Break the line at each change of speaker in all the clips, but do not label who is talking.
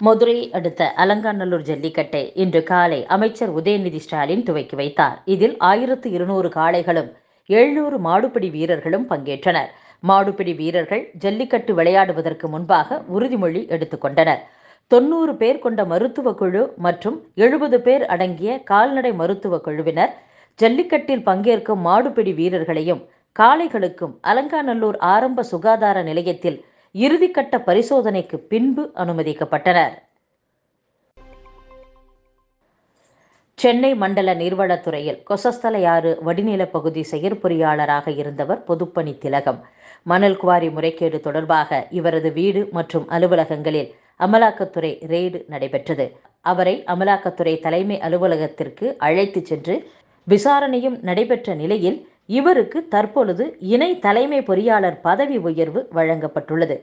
மதுரையை அடுத்த அலங்காநல்லூர் ஜல்லிக்கட்டை இன்று காலை அமைச்சர் உதயநிதி ஸ்டாலின் துவக்கி வைத்தார். இதில் ஆயிரத்து இருநூறு காளைகளும் எழுநூறு மாடுபிடி வீரர்களும் பங்கேற்றனர். மாடுபிடி வீரர்கள் ஜல்லிக்கட்டு விளையாடுவதற்கு முன்பாக உறுதிமொழி எடுத்துக்கொண்டனர் தொண்ணூறு பேர் கொண்ட மருத்துவ குழு மற்றும் எழுபது பேர் அடங்கிய கால்நடை மருத்துவ குழுவினர் ஜல்லிக்கட்டில் பங்கேற்கும் மாடுபிடி வீரர்களையும் காளைகளுக்கும் அலங்காநல்லூர் ஆரம்ப சுகாதார நிலையத்தில் இறுதிக்கட்ட பரிசோதனைக்கு பின்பு அனுமதிக்கப்பட்டனர். சென்னை மண்டல நீர்வளத்துறையில் கொசஸ்தலையாறு வடிநில பகுதி செயற்பொறியாளராக இருந்தவர் பொதுப்பணி திலகம். மணல் குவாரி முறைகேடு தொடர்பாக இவரது வீடு மற்றும் அலுவலகங்களில் அமலாக்கத்துறை ரெய்டு நடைபெற்றது. அவரை அமலாக்கத்துறை தலைமை அலுவலகத்திற்கு அழைத்து சென்று விசாரணையும் நடைபெற்ற நிலையில் இவருக்கு தற்பொழுது இணை தலைமை பொறியாளர் பதவி உயர்வு வழங்கப்பட்டுள்ளது.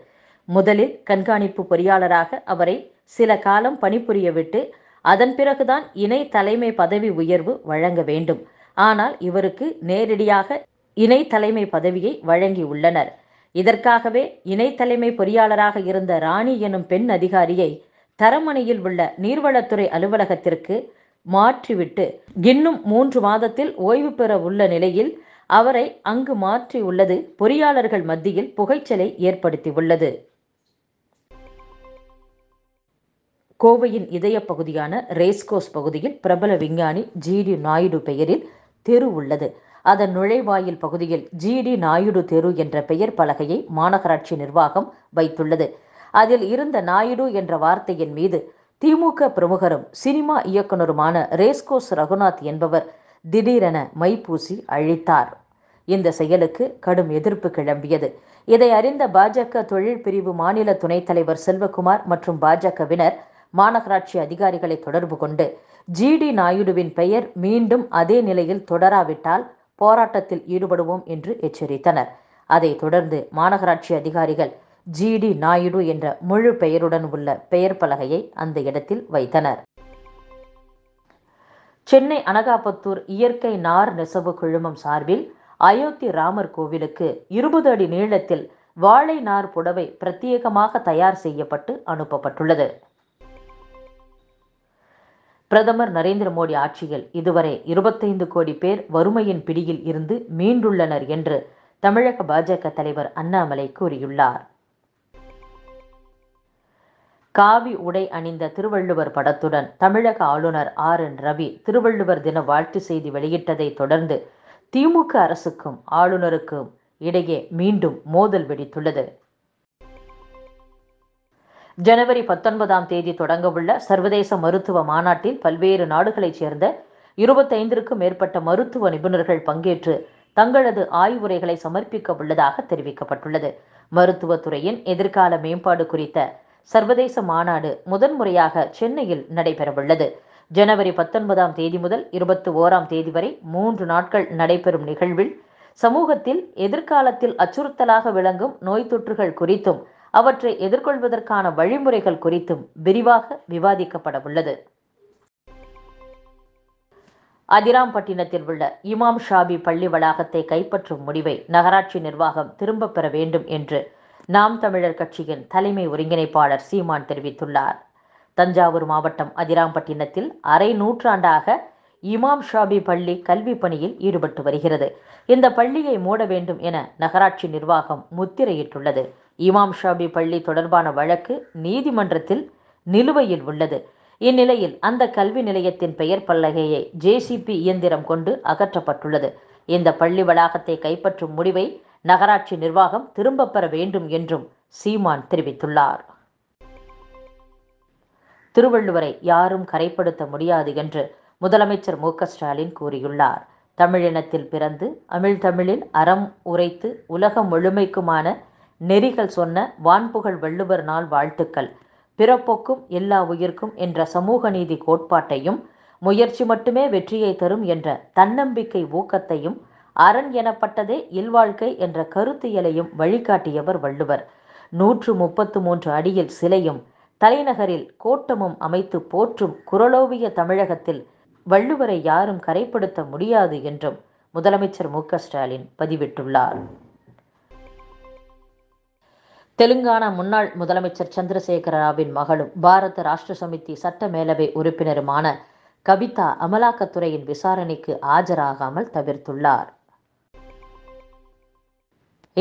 முதலில் கண்காணிப்பு பொறியாளராக அவரை சில காலம் பணிபுரிய விட்டு அதன் பிறகுதான் இணை தலைமை பதவி உயர்வு வழங்க வேண்டும். ஆனால் இவருக்கு நேரடியாக இணை தலைமை பதவியை வழங்கியுள்ளனர் இதற்காகவே இணை தலைமை பொறியாளராக இருந்த ராணி எனும் பெண் அதிகாரியை தரமணியில் உள்ள நீர்வளத்துறை அலுவலகத்திற்கு மாற்றிவிட்டு இன்னும் மூன்று மாதத்தில் ஓய்வு பெற உள்ள நிலையில் அவரை அங்கு மாற்றியுள்ளது பொறியாளர்கள் மத்தியில் புகைச்சலை ஏற்படுத்தியுள்ளது கோவையின் இதய பகுதியான ரேஸ்கோஸ் பகுதியில் பிரபல விஞ்ஞானி ஜிடி நாயுடு பெயரில் தெரு உள்ளது. அதன் நுழைவாயில் பகுதியில் ஜிடி நாயுடு தெரு என்ற பெயர் பலகையை மாநகராட்சி நிர்வாகம் வைத்துள்ளது. அதில் இருந்த நாயுடு என்ற வார்த்தையின் மீது திமுக பிரமுகரும் சினிமா இயக்குனருமான ரேஸ்கோஸ் ரகுநாத் என்பவர் திடீரென மைப்பூசி அழித்தார். இந்த செயலுக்கு கடும் எதிர்ப்பு கிளம்பியது. இதை அறிந்த பாஜக தொழில் பிரிவு மாநில துணைத் தலைவர் செல்வகுமார் மற்றும் பாஜகவினர் மாநகராட்சி அதிகாரிகளை தொடர்பு கொண்டு ஜிடி நாயுடுவின் பெயர் மீண்டும் அதே நிலையில் தொடராவிட்டால் போராட்டத்தில் ஈடுபடுவோம் என்று எச்சரித்தனர். அதைத் தொடர்ந்து மாநகராட்சி அதிகாரிகள் ஜிடி நாயுடு என்ற முழு பெயருடன் உள்ள பெயர் பலகையை அந்த இடத்தில் வைத்தனர். சென்னை அனகாபத்தூர் இயற்கை நார் நெசவு குழுமம் சார்பில் அயோத்தி ராமர் கோவிலுக்கு இருபது அடி நீளத்தில் வாழை நார் புடவை பிரத்யேகமாக தயார் செய்யப்பட்டு அனுப்பப்பட்டுள்ளது. பிரதமர் நரேந்திர மோடி ஆட்சியில் இதுவரை இருபத்தைந்து கோடி பேர் வறுமையின் பிடியில் இருந்து மீண்டுள்ளனர் என்று தமிழக பாஜக தலைவர் அண்ணாமலை கூறியுள்ளார். காவி உடை அணிந்த திருவள்ளுவர் படத்துடன் தமிழக ஆளுநர் ஆர் என் ரவி திருவள்ளுவர் தின வாழ்த்து செய்தி வெளியிட்டதை தொடர்ந்து திமுக அரசுக்கும் ஆளுநருக்கும் இடையே மீண்டும் மோதல் வெடித்துள்ளது. ஜனவரி பத்தொன்பதாம் தேதி தொடங்கவுள்ள சர்வதேச மருத்துவ மாநாட்டில் பல்வேறு நாடுகளைச் சேர்ந்த இருபத்தைந்திற்கும் மேற்பட்ட மருத்துவ நிபுணர்கள் பங்கேற்று தங்களது ஆய்வுரைகளை சமர்ப்பிக்க உள்ளதாக தெரிவிக்கப்பட்டுள்ளது. மருத்துவத்துறையின் எதிர்கால மேம்பாடு குறித்த சர்வதேச மாநாடு முதன்முறையாக சென்னையில் நடைபெறவுள்ளது. ஜனவரி பத்தொன்பதாம் தேதி முதல் இருபத்தி ஓராம் தேதி வரை மூன்று நாட்கள் நடைபெறும் நிகழ்வில் சமூகத்தில் எதிர்காலத்தில் அச்சுறுத்தலாக விளங்கும் நோய் தொற்றுகள் குறித்தும் அவற்றை எதிர்கொள்வதற்கான வழிமுறைகள் குறித்தும் விரிவாக விவாதிக்கப்பட உள்ளது அதிராம்பட்டினத்தில் உள்ள இமாம் ஷாபி பள்ளி வளாகத்தை கைப்பற்றும் முடிவை நகராட்சி நிர்வாகம் திரும்பப் பெற வேண்டும் என்று நாம் தமிழர் கட்சியின் தலைமை ஒருங்கிணைப்பாளர் சீமான் தெரிவித்துள்ளார். தஞ்சாவூர் மாவட்டம் அதிராம்பட்டினத்தில் அரை நூற்றாண்டாக இமாம் ஷாபி பள்ளி கல்வி பணியில் ஈடுபட்டு வருகிறது. இந்த பள்ளியை மூட வேண்டும் என நகராட்சி நிர்வாகம் முத்திரையிட்டுள்ளது. இமாம் ஷாபி பள்ளி தொடர்பான வழக்கு நீதிமன்றத்தில் நிலுவையில் உள்ளது. இந்நிலையில் அந்த கல்வி நிலையத்தின் பெயர் பலகையை ஜேசிபி இயந்திரம் கொண்டு அகற்றப்பட்டுள்ளது. இந்த பள்ளி வளாகத்தை கைப்பற்றும் முடிவை நகராட்சி நிர்வாகம் திரும்பப் பெற வேண்டும் என்றும் சீமான் தெரிவித்துள்ளார். திருவள்ளுவரை யாரும் கரைப்படுத்த முடியாது என்று முதலமைச்சர் மு ஸ்டாலின் கூறியுள்ளார். தமிழினத்தில் பிறந்து அமிழ் தமிழில் அறம் உரைத்து உலகம் முழுமைக்குமான நெறிகள் சொன்ன வான்புகழ் வள்ளுவர் நாள் வாழ்த்துக்கள். பிறப்போக்கும் எல்லா உயிர்க்கும் என்ற சமூக நீதி கோட்பாட்டையும் முயற்சி மட்டுமே வெற்றியை தரும் என்ற தன்னம்பிக்கை ஊக்கத்தையும் அரண் எனப்பட்டதே இல்வாழ்க்கை என்ற கருத்தியலையும் வழிகாட்டியவர் வள்ளுவர். நூற்று முப்பத்து மூன்று அடியில் சிலையும் தலைநகரில் கோட்டமும் அமைத்து போற்றும் குரலோவிய தமிழகத்தில் வள்ளுவரை யாரும் கரைப்படுத்த முடியாது என்றும் முதலமைச்சர் மு ஸ்டாலின் பதிவிட்டுள்ளார். தெலுங்கானா முன்னாள் முதலமைச்சர் சந்திரசேகர ராவின் மகளும் பாரத ராஷ்டிர சமிதி சட்ட மேலவை உறுப்பினருமான கவிதா அமலாக்கத்துறையின் விசாரணைக்கு ஆஜராகாமல் தவிர்த்துள்ளார்.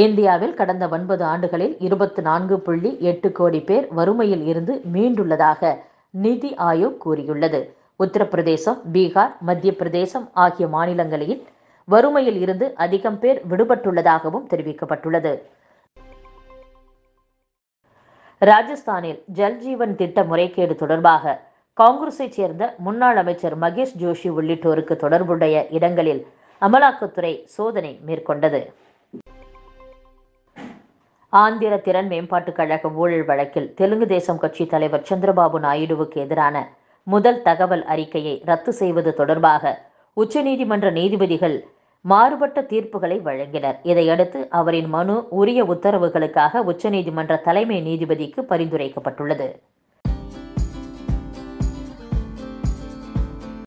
இந்தியாவில் கடந்த ஒன்பது ஆண்டுகளில் இருபத்தி நான்கு புள்ளி எட்டு கோடி பேர் வறுமையில் இருந்து மீண்டுள்ளதாக நிதி ஆயோக் கூறியுள்ளது. உத்தரப்பிரதேசம் பீகார் மத்திய பிரதேசம் ஆகிய மாநிலங்களில் வறுமையில் இருந்து அதிகம் பேர் விடுபட்டுள்ளதாகவும் தெரிவிக்கப்பட்டுள்ளது. ராஜஸ்தானில் ஜல்ஜீவன் திட்ட முறைகேடு தொடர்பாக காங்கிரஸைச் சேர்ந்த முன்னாள் அமைச்சர் மகேஷ் ஜோஷி உள்ளிட்டோருக்கு தொடர்புடைய இடங்களில் அமலாக்கத்துறை சோதனை மேற்கொண்டது. ஆந்திர திறன் மேம்பாட்டுக் கழக ஊழல் வழக்கில் தெலுங்கு தேசம் கட்சி தலைவர் சந்திரபாபு நாயுடுவுக்கு எதிரான முதல் தகவல் அறிக்கையை ரத்து செய்வது தொடர்பாக உச்சநீதிமன்ற நீதிபதிகள் மாறுபட்ட தீர்ப்புகளை வழங்கினர். இதையடுத்து அவரின் மனு உரிய உத்தரவுகளுக்காக உச்சநீதிமன்ற தலைமை நீதிபதிக்கு பரிந்துரைக்கப்பட்டுள்ளது.